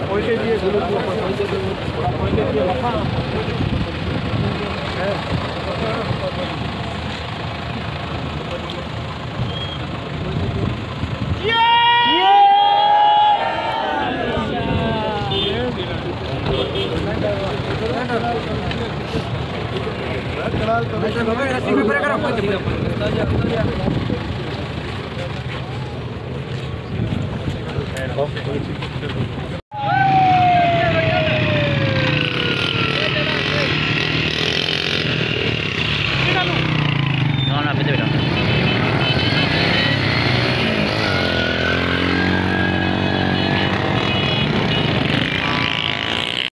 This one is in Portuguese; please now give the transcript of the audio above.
પોઈન્ટ દઈએ ગુરુ પોઈન્ટ દઈએ લખા કરો